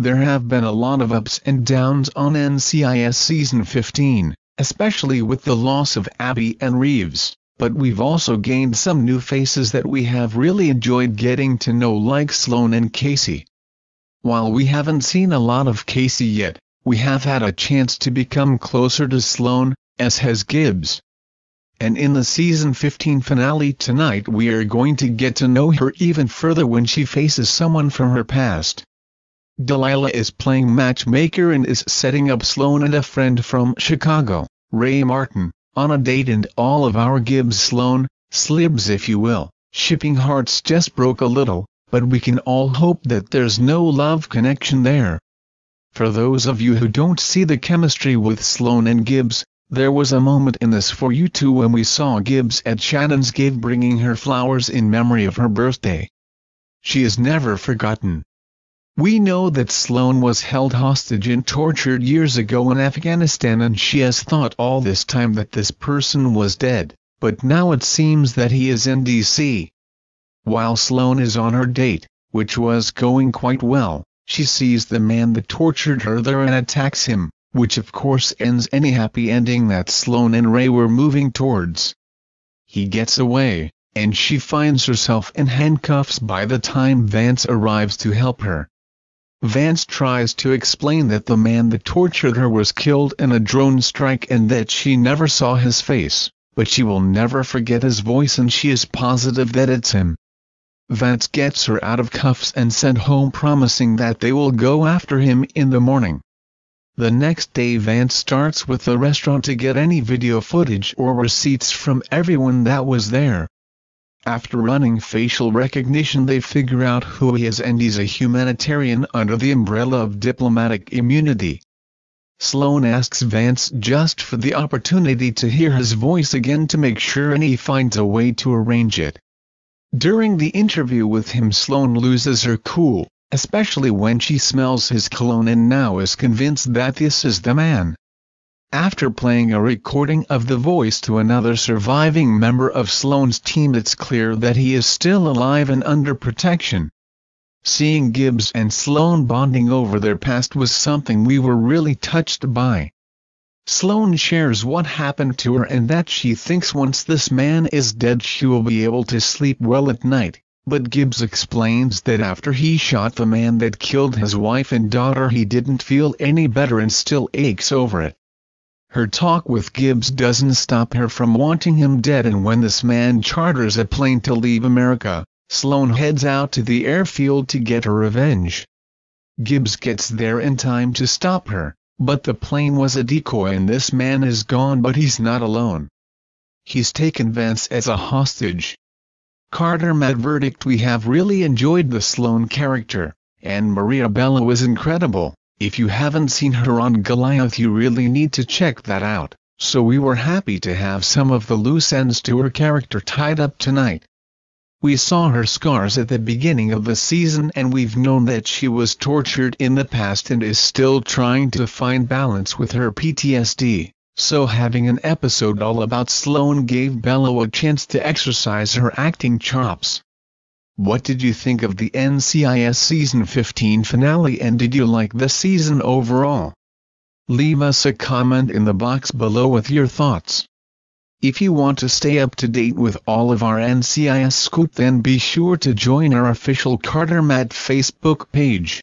There have been a lot of ups and downs on NCIS Season 15, especially with the loss of Abby and Reeves, but we've also gained some new faces that we have really enjoyed getting to know like Sloane and Kasie. While we haven't seen a lot of Kasie yet, we have had a chance to become closer to Sloane, as has Gibbs. And in the season 15 finale tonight we are going to get to know her even further when she faces someone from her past. Delilah is playing matchmaker and is setting up Sloane and a friend from Chicago, Ray Martin, on a date and all of our Gibbs Sloane, slibs if you will, shipping hearts just broke a little, but we can all hope that there's no love connection there. For those of you who don't see the chemistry with Sloane and Gibbs, there was a moment in this for you too when we saw Gibbs at Shannon's Cave bringing her flowers in memory of her birthday. She is never forgotten. We know that Sloane was held hostage and tortured years ago in Afghanistan and she has thought all this time that this person was dead, but now it seems that he is in D.C. While Sloane is on her date, which was going quite well, she sees the man that tortured her there and attacks him, which of course ends any happy ending that Sloane and Ray were moving towards. He gets away, and she finds herself in handcuffs by the time Vance arrives to help her. Vance tries to explain that the man that tortured her was killed in a drone strike and that she never saw his face, but she will never forget his voice and she is positive that it's him. Vance gets her out of cuffs and sent home promising that they will go after him in the morning. The next day Vance starts with the restaurant to get any video footage or receipts from everyone that was there. After running facial recognition they figure out who he is and he's a humanitarian under the umbrella of diplomatic immunity. Sloane asks Vance just for the opportunity to hear his voice again to make sure and he finds a way to arrange it. During the interview with him Sloane loses her cool, especially when she smells his cologne and now is convinced that this is the man. After playing a recording of the voice to another surviving member of Sloane's team it's clear that he is still alive and under protection. Seeing Gibbs and Sloane bonding over their past was something we were really touched by. Sloane shares what happened to her and that she thinks once this man is dead she will be able to sleep well at night, but Gibbs explains that after he shot the man that killed his wife and daughter he didn't feel any better and still aches over it. Her talk with Gibbs doesn't stop her from wanting him dead and when this man charters a plane to leave America, Sloane heads out to the airfield to get her revenge. Gibbs gets there in time to stop her, but the plane was a decoy and this man is gone but he's not alone. He's taken Vance as a hostage. Carter Matt verdict We have really enjoyed the Sloane character, and Maria Bello was incredible. If you haven't seen her on Goliath you really need to check that out, so we were happy to have some of the loose ends to her character tied up tonight. We saw her scars at the beginning of the season and we've known that she was tortured in the past and is still trying to find balance with her PTSD, so having an episode all about Sloane gave Bello a chance to exercise her acting chops. What did you think of the NCIS Season 15 finale and did you like the season overall? Leave us a comment in the box below with your thoughts. If you want to stay up to date with all of our NCIS scoop then be sure to join our official Carter Matt Facebook page.